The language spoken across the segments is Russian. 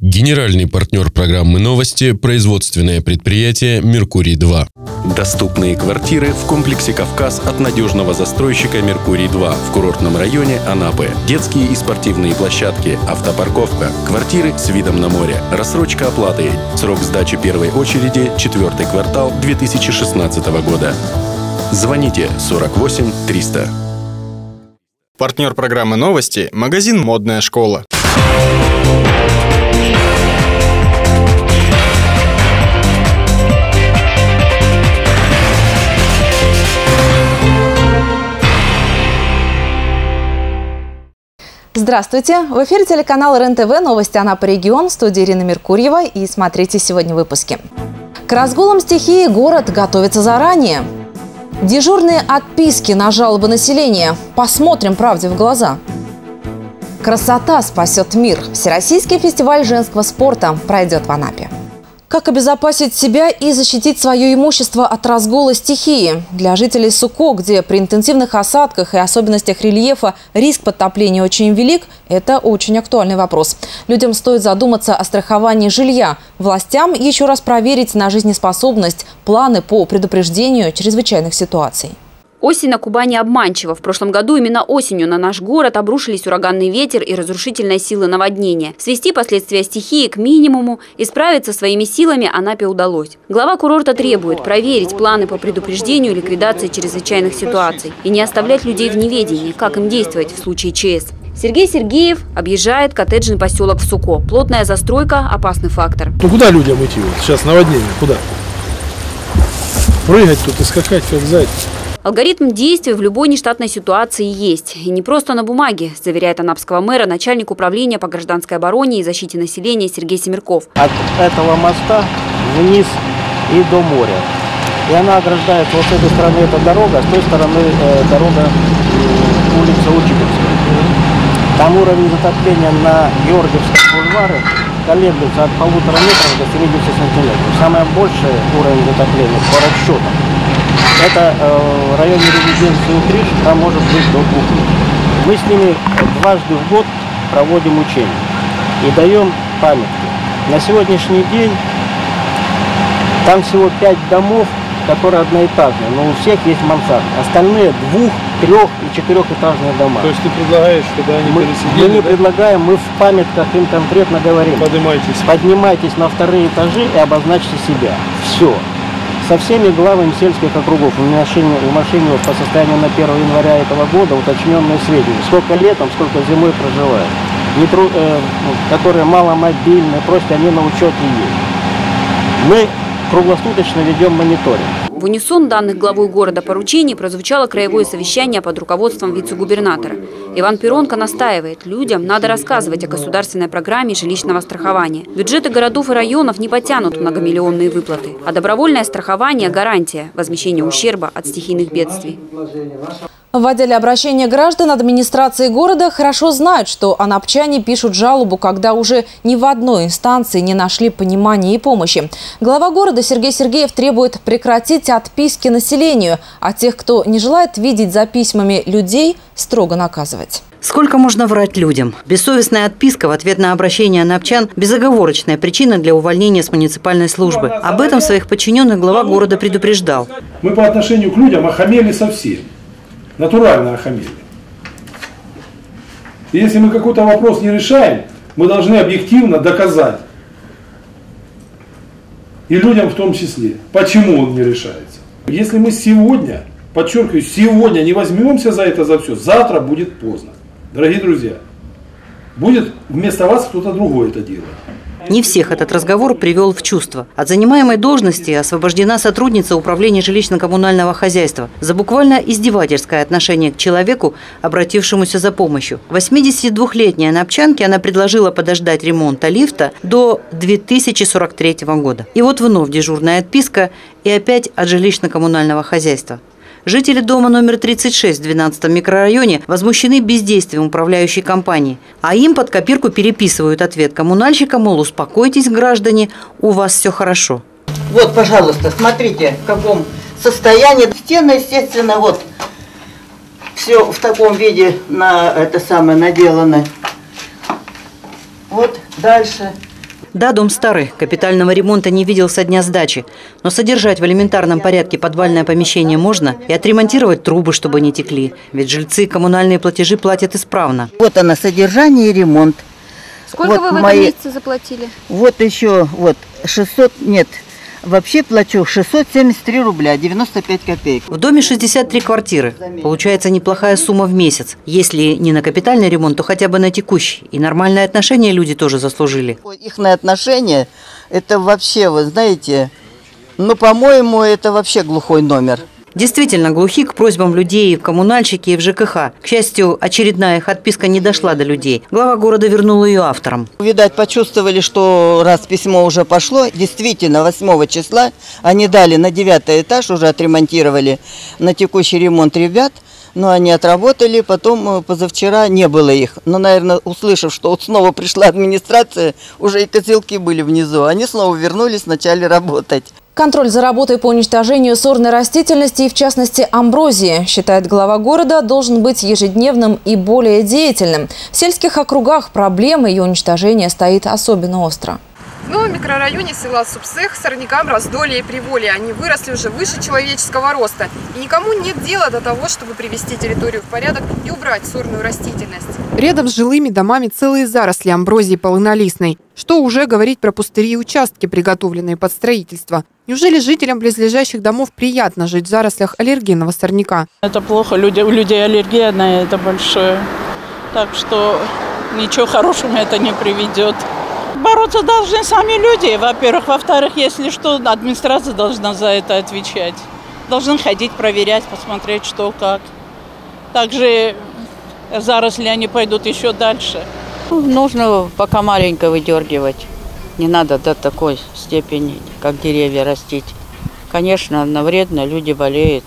Генеральный партнер программы «Новости» – производственное предприятие «Меркурий-2». Доступные квартиры в комплексе «Кавказ» от надежного застройщика «Меркурий-2» в курортном районе Анапы. Детские и спортивные площадки, автопарковка, квартиры с видом на море, рассрочка оплаты. Срок сдачи первой очереди – четвертый квартал 2016 года. Звоните 48 300. Партнер программы «Новости» – магазин «Модная школа». Здравствуйте! В эфире телеканал РЕН-ТВ «Новости Анапа регион» в студии Ирина Меркурьева. И смотрите сегодня выпуски. К разгулам стихии город готовится заранее. Дежурные отписки на жалобы населения. Посмотрим правде в глаза. Красота спасет мир. Всероссийский фестиваль женского спорта пройдет в Анапе. Как обезопасить себя и защитить свое имущество от разгула стихии? Для жителей Суко, где при интенсивных осадках и особенностях рельефа риск подтопления очень велик, это очень актуальный вопрос. Людям стоит задуматься о страховании жилья. Властям еще раз проверить на жизнеспособность планы по предупреждению чрезвычайных ситуаций. Осень на Кубани обманчива. В прошлом году именно осенью на наш город обрушились ураганный ветер и разрушительная сила наводнения. Свести последствия стихии к минимуму и справиться своими силами Анапе удалось. Глава курорта требует проверить планы по предупреждению и ликвидации чрезвычайных ситуаций и не оставлять людей в неведении, как им действовать в случае ЧС. Сергей Сергеев объезжает коттеджный поселок в Суко. Плотная застройка – опасный фактор. Ну куда людям идти? Сейчас наводнение, куда? Прыгать тут и скакать, как зайцы. Алгоритм действий в любой нештатной ситуации есть. И не просто на бумаге, заверяет анапского мэра начальник управления по гражданской обороне и защите населения Сергей Семерков. От этого моста вниз и до моря. И она ограждает вот с этой стороны эта дорога, а с той стороны э, дорога э, улица Учительская. Там уровень затопления на Георгиевском бульваре колеблется от полутора метров до 70 сантиметров. Самое большее уровень затопления по расчетам это э, в районе резиденции Укриш, там может быть до двух. Мы с ними дважды в год проводим учения и даем памятки. На сегодняшний день там всего пять домов, которые одноэтажные, но у всех есть мансард. Остальные двух, трех и четырехэтажные дома. То есть ты предлагаешь, чтобы они мы, пересидели? мы не да? предлагаем, мы в памятках им конкретно говорим. Поднимайтесь. Поднимайтесь на вторые этажи и обозначьте себя. Все. Со всеми главами сельских округов машине, в машине по состоянию на 1 января этого года уточненные сведения. Сколько летом, сколько зимой проживают. Не тру, э, которые маломобильные, просто они на учете есть. Мы круглосуточно ведем мониторинг. В унисон данных главой города поручений прозвучало краевое совещание под руководством вице-губернатора. Иван Перонко настаивает, людям надо рассказывать о государственной программе жилищного страхования. Бюджеты городов и районов не потянут многомиллионные выплаты, а добровольное страхование – гарантия возмещения ущерба от стихийных бедствий. В отделе обращения граждан администрации города хорошо знают, что анапчане пишут жалобу, когда уже ни в одной инстанции не нашли понимания и помощи. Глава города Сергей Сергеев требует прекратить отписки населению, а тех, кто не желает видеть за письмами людей, строго наказывать. Сколько можно врать людям? Бессовестная отписка в ответ на обращение анапчан – безоговорочная причина для увольнения с муниципальной службы. Об этом своих подчиненных глава города предупреждал. Мы по отношению к людям охамели совсем. Натурально охамели. И если мы какой-то вопрос не решаем, мы должны объективно доказать. И людям в том числе, почему он не решается. Если мы сегодня, подчеркиваю, сегодня не возьмемся за это, за все, завтра будет поздно. Дорогие друзья, будет вместо вас кто-то другой это делать. Не всех этот разговор привел в чувство. От занимаемой должности освобождена сотрудница управления жилищно-коммунального хозяйства за буквально издевательское отношение к человеку, обратившемуся за помощью. 82-летняя напчанке она предложила подождать ремонта лифта до 2043 года. И вот вновь дежурная отписка и опять от жилищно-коммунального хозяйства. Жители дома номер 36 в 12 микрорайоне возмущены бездействием управляющей компании. А им под копирку переписывают ответ коммунальщика, мол, успокойтесь, граждане, у вас все хорошо. Вот, пожалуйста, смотрите, в каком состоянии. Стены, естественно, вот все в таком виде на это самое наделано. Вот дальше. Да, дом старый, капитального ремонта не видел со дня сдачи. Но содержать в элементарном порядке подвальное помещение можно и отремонтировать трубы, чтобы не текли. Ведь жильцы коммунальные платежи платят исправно. Вот она, содержание и ремонт. Сколько Вот вы в этом мои- месяце заплатили? Вот еще, вот, 600, нет, вообще плачу 673 рубля, 95 копеек. В доме 63 квартиры. Получается неплохая сумма в месяц. Если не на капитальный ремонт, то хотя бы на текущий. И нормальные отношения люди тоже заслужили. Их отношения, это вообще, вы знаете, ну, по-моему, это вообще глухой номер. Действительно, глухи к просьбам людей в коммунальщики, и в ЖКХ. К счастью, очередная их отписка не дошла до людей. Глава города вернул ее авторам. Видать, почувствовали, что раз письмо уже пошло, действительно, 8 числа они дали на девятый этаж, уже отремонтировали на текущий ремонт ребят, но они отработали, потом э, позавчера не было их. Но, наверное, услышав, что вот снова пришла администрация, уже и козелки были внизу, они снова вернулись, начали работать. Контроль за работой по уничтожению сорной растительности и, в частности, амброзии, считает глава города, должен быть ежедневным и более деятельным. В сельских округах проблема ее уничтожения стоит особенно остро. В новом микрорайоне села Субсех сорнякам раздолье и приволье. Они выросли уже выше человеческого роста. И никому нет дела до того, чтобы привести территорию в порядок и убрать сорную растительность. Рядом с жилыми домами целые заросли амброзии полынолистной. Что уже говорить про пустыри и участки, приготовленные под строительство. Неужели жителям близлежащих домов приятно жить в зарослях аллергенного сорняка? Это плохо, люди, у людей аллергия на это большое. Так что ничего хорошего это не приведет. Бороться должны сами люди, во-первых. Во-вторых, если что, администрация должна за это отвечать. Должны ходить, проверять, посмотреть, что как. Также заросли они пойдут еще дальше. Нужно пока маленько выдергивать. Не надо до такой степени, как деревья растить. Конечно, на вредно, люди болеют.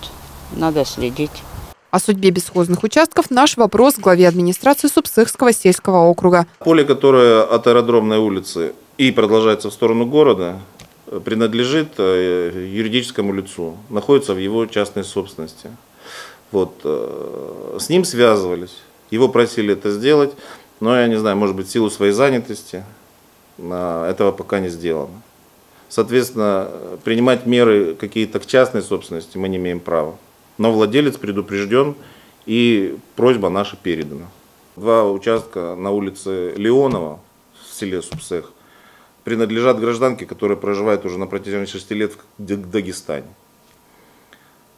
Надо следить. О судьбе бесхозных участков наш вопрос главе администрации Субсыхского сельского округа. Поле, которое от аэродромной улицы и продолжается в сторону города, принадлежит э, юридическому лицу, находится в его частной собственности. Вот, э, с ним связывались, его просили это сделать, но я не знаю, может быть, в силу своей занятости э, этого пока не сделано. Соответственно, принимать меры какие-то к частной собственности мы не имеем права. Но владелец предупрежден и просьба наша передана. Два участка на улице Леонова в селе Субсех принадлежат гражданке, которая проживает уже на протяжении 6 лет в Дагестане.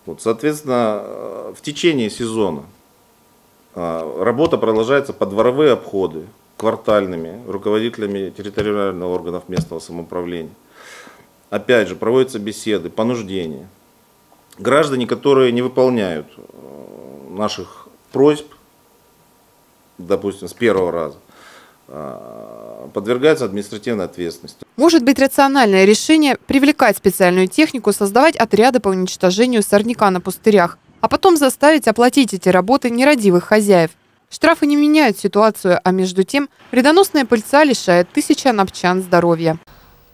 Вот, соответственно, э, в течение сезона э, работа продолжается по дворовые обходы квартальными руководителями территориальных органов местного самоуправления. Опять же, проводятся беседы, понуждения. Граждане, которые не выполняют э, наших просьб, допустим, с первого раза, э, подвергаются административной ответственности. Может быть рациональное решение привлекать специальную технику, создавать отряды по уничтожению сорняка на пустырях, а потом заставить оплатить эти работы нерадивых хозяев. Штрафы не меняют ситуацию, а между тем вредоносная пыльца лишает тысячи анапчан здоровья.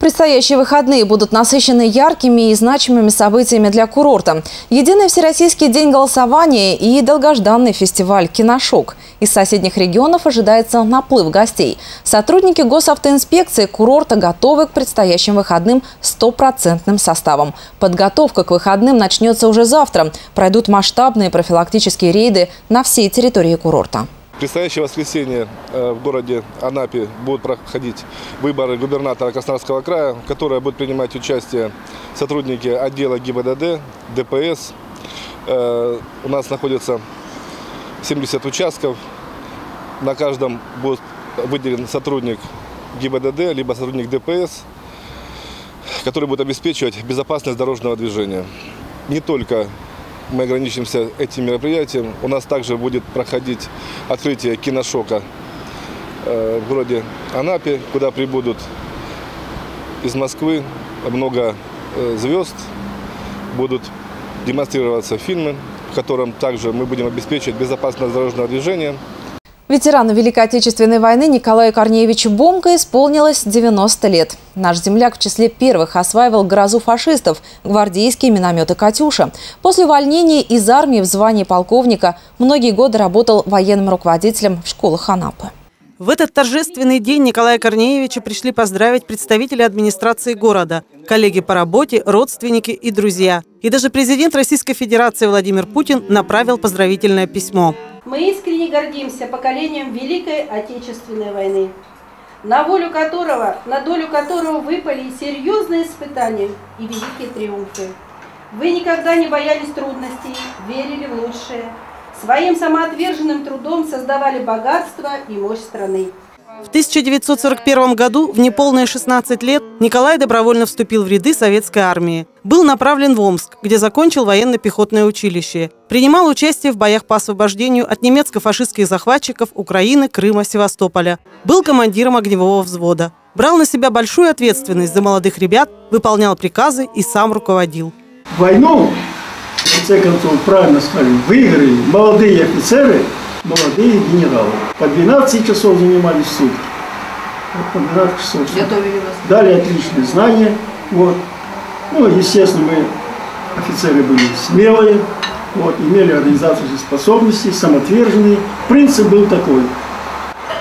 Предстоящие выходные будут насыщены яркими и значимыми событиями для курорта. Единый Всероссийский день голосования и долгожданный фестиваль «Киношок». Из соседних регионов ожидается наплыв гостей. Сотрудники госавтоинспекции курорта готовы к предстоящим выходным стопроцентным составом. Подготовка к выходным начнется уже завтра. Пройдут масштабные профилактические рейды на всей территории курорта. Предстоящее воскресенье э, в городе Анапе будут проходить выборы губернатора Краснодарского края, в которые будут принимать участие сотрудники отдела ГИБДД, ДПС. Э, У нас находится 70 участков. На каждом будет выделен сотрудник ГИБДД, либо сотрудник ДПС, который будет обеспечивать безопасность дорожного движения. Не только мы ограничимся этим мероприятием. У нас также будет проходить открытие киношока э, в городе Анапе, куда прибудут из Москвы много э, звезд. Будут демонстрироваться фильмы, в котором также мы будем обеспечивать безопасность дорожного движения. Ветерану Великой Отечественной войны Николаю Корнеевичу Бомко исполнилось 90 лет. Наш земляк в числе первых осваивал грозу фашистов – гвардейские минометы «Катюша». После увольнения из армии в звании полковника многие годы работал военным руководителем в школах Анапы. В этот торжественный день Николая Корнеевича пришли поздравить представители администрации города, коллеги по работе, родственники и друзья. И даже президент Российской Федерации Владимир Путин направил поздравительное письмо. Мы искренне гордимся поколением Великой Отечественной войны, на волю которого, на долю которого выпали серьезные испытания и великие триумфы. Вы никогда не боялись трудностей, верили в лучшее – Своим самоотверженным трудом создавали богатство и мощь страны. В 1941 году, в неполные 16 лет, Николай добровольно вступил в ряды советской армии. Был направлен в Омск, где закончил военно-пехотное училище. Принимал участие в боях по освобождению от немецко-фашистских захватчиков Украины, Крыма, Севастополя. Был командиром огневого взвода. Брал на себя большую ответственность за молодых ребят, выполнял приказы и сам руководил. Войну в конце концов, правильно сказали, выиграли молодые офицеры, молодые генералы. По 12 часов занимались в сутки. Вот по 12 часов. Готовили. Дали отличные знания. Вот. Ну, естественно, мы офицеры были смелые, вот, имели организаторские способности, самоотверженные. Принцип был такой.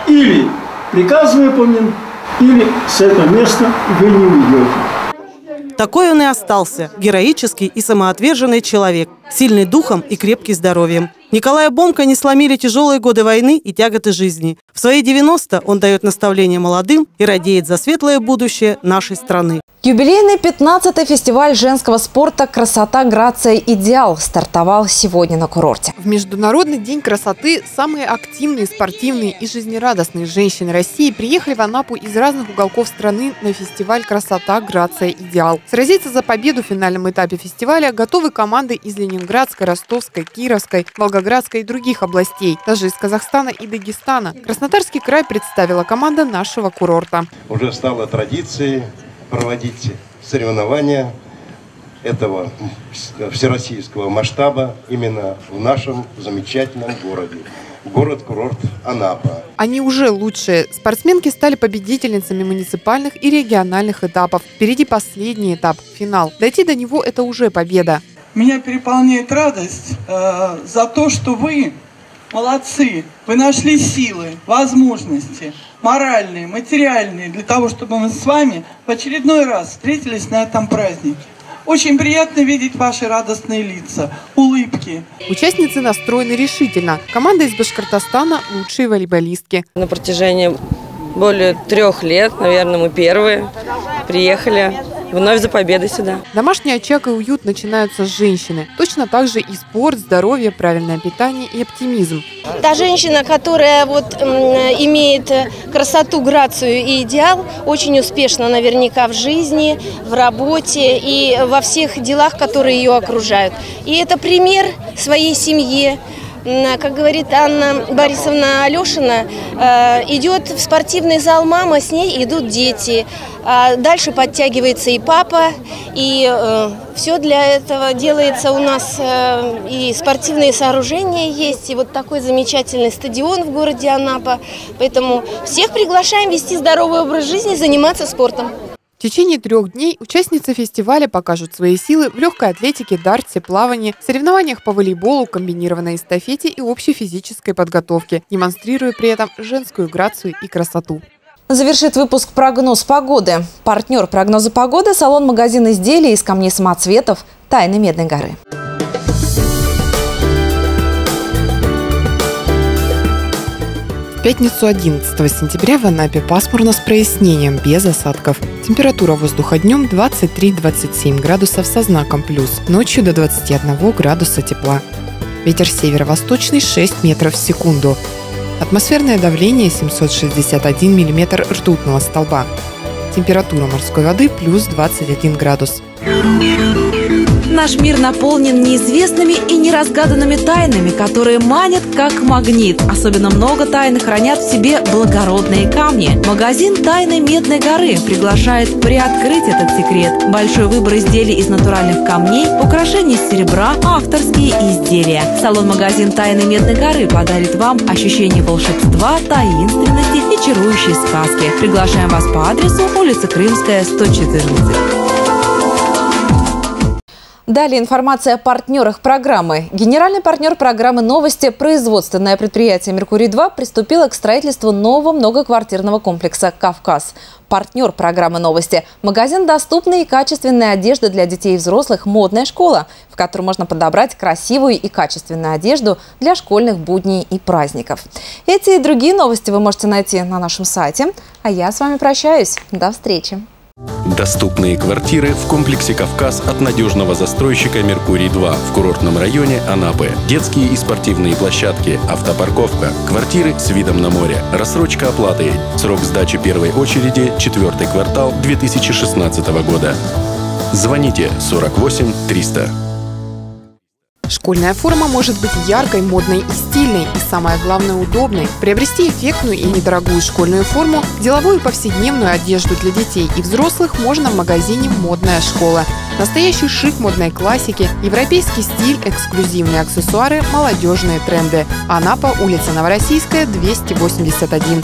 Или приказ выполнен, или с этого места вы не уйдете. Такой он и остался – героический и самоотверженный человек, сильный духом и крепкий здоровьем. Николая Бомка не сломили тяжелые годы войны и тяготы жизни. В свои 90 он дает наставления молодым и радеет за светлое будущее нашей страны. Юбилейный 15-й фестиваль женского спорта «Красота, грация, идеал» стартовал сегодня на курорте. В Международный день красоты самые активные, спортивные и жизнерадостные женщины России приехали в Анапу из разных уголков страны на фестиваль «Красота, грация, идеал». Сразиться за победу в финальном этапе фестиваля готовы команды из Ленинградской, Ростовской, Кировской, Волгоградской и других областей, даже из Казахстана и Дагестана. Краснодарский край представила команда нашего курорта. Уже стало традицией проводить соревнования этого всероссийского масштаба именно в нашем замечательном городе. Город-курорт Анапа. Они уже лучшие. Спортсменки стали победительницами муниципальных и региональных этапов. Впереди последний этап – финал. Дойти до него – это уже победа. Меня переполняет радость э, за то, что вы молодцы. Вы нашли силы, возможности, моральные, материальные, для того, чтобы мы с вами в очередной раз встретились на этом празднике. Очень приятно видеть ваши радостные лица, улыбки. Участницы настроены решительно. Команда из Башкортостана – лучшие волейболистки. На протяжении более трех лет, наверное, мы первые приехали вновь за победой сюда. Домашний очаг и уют начинаются с женщины. Точно так же и спорт, здоровье, правильное питание и оптимизм. Та женщина, которая вот имеет красоту, грацию и идеал, очень успешна наверняка в жизни, в работе и во всех делах, которые ее окружают. И это пример своей семье, как говорит Анна Борисовна Алешина, э, идет в спортивный зал мама, с ней идут дети. А дальше подтягивается и папа, и э, все для этого делается у нас. Э, и спортивные сооружения есть, и вот такой замечательный стадион в городе Анапа. Поэтому всех приглашаем вести здоровый образ жизни, заниматься спортом. В течение трех дней участницы фестиваля покажут свои силы в легкой атлетике, дарте, плавании, соревнованиях по волейболу, комбинированной эстафете и общей физической подготовке, демонстрируя при этом женскую грацию и красоту. Завершит выпуск прогноз погоды. Партнер прогноза погоды – салон-магазин изделий из камней самоцветов «Тайны Медной горы». В пятницу 11 сентября в Анапе пасмурно с прояснением, без осадков. Температура воздуха днем 23-27 градусов со знаком плюс, ночью до 21 градуса тепла. Ветер северо-восточный 6 метров в секунду. Атмосферное давление 761 миллиметр ртутного столба. Температура морской воды плюс 21 градус. Наш мир наполнен неизвестными и неразгаданными тайнами, которые манят как магнит. Особенно много тайн хранят в себе благородные камни. Магазин «Тайны Медной горы» приглашает приоткрыть этот секрет. Большой выбор изделий из натуральных камней, украшений из серебра, авторские изделия. Салон-магазин «Тайны Медной горы» подарит вам ощущение волшебства, таинственности и чарующей сказки. Приглашаем вас по адресу улица Крымская, 114. Далее информация о партнерах программы. Генеральный партнер программы «Новости» производственное предприятие «Меркурий-2» приступило к строительству нового многоквартирного комплекса «Кавказ». Партнер программы «Новости» – магазин доступной и качественной одежды для детей и взрослых «Модная школа», в котором можно подобрать красивую и качественную одежду для школьных будней и праздников. Эти и другие новости вы можете найти на нашем сайте. А я с вами прощаюсь. До встречи. Доступные квартиры в комплексе «Кавказ» от надежного застройщика «Меркурий-2» в курортном районе Анапы. Детские и спортивные площадки, автопарковка, квартиры с видом на море, рассрочка оплаты. Срок сдачи первой очереди – четвертый квартал 2016 года. Звоните 48 300. Школьная форма может быть яркой, модной и стильной, и самое главное удобной. Приобрести эффектную и недорогую школьную форму, деловую и повседневную одежду для детей и взрослых можно в магазине «Модная школа». Настоящий шик модной классики, европейский стиль, эксклюзивные аксессуары, молодежные тренды. Анапа, улица Новороссийская, 281.